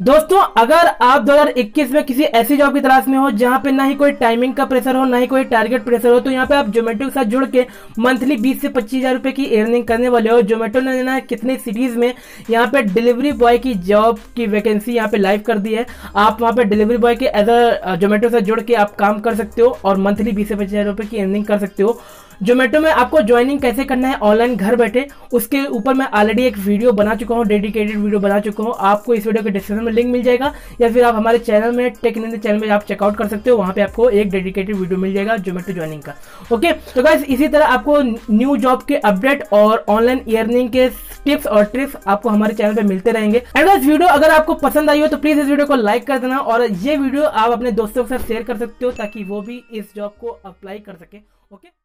दोस्तों, अगर आप 2021 में किसी ऐसी जॉब की तलाश में हो जहाँ पे ना ही कोई टाइमिंग का प्रेशर हो, ना ही कोई टारगेट प्रेशर हो तो यहाँ पे आप जोमेटो के साथ जुड़ के मंथली 20 से पच्चीस हज़ार रुपए की अर्निंग करने वाले हो। जोमेटो ने ना कितने सिटीज़ में यहाँ पे डिलीवरी बॉय की जॉब की वैकेंसी यहाँ पे लाइव कर दी है। आप वहाँ पे डिलीवरी बॉय के एज अ जोमेटो से जुड़ के आप काम कर सकते हो और मंथली बीस से पच्चीस हज़ार रुपए की अर्निंग कर सकते हो। जोमेटो में आपको ज्वाइनिंग कैसे करना है? ऑनलाइन घर बैठे उसके ऊपर मैं ऑलरेडी एक वीडियो बना चुका हूँ डेडिकेटेड वीडियो बना चुका हूँ। आपको इस वीडियो के डिस्क्रिप्शन में लिंक मिल जाएगा या फिर आप हमारे चैनल में टेक इन चैनल में आप चेकआउट कर सकते हो, वहाँ पे आपको एक डेडिकेटेड वीडियो मिल जाएगा जोमेटो ज्वाइनिंग का। ओके तो गाइस इसी तरह आपको न्यू जॉब के अपडेट और ऑनलाइन अर्निंग के टिप्स और ट्रिक्स आपको हमारे चैनल पे मिलते रहेंगे। एंड गाइस वीडियो अगर आपको पसंद आई हो तो प्लीज़ इस वीडियो को लाइक कर देना और ये वीडियो आप अपने दोस्तों के साथ शेयर कर सकते हो ताकि वो भी इस जॉब को अप्लाई कर सके। ओके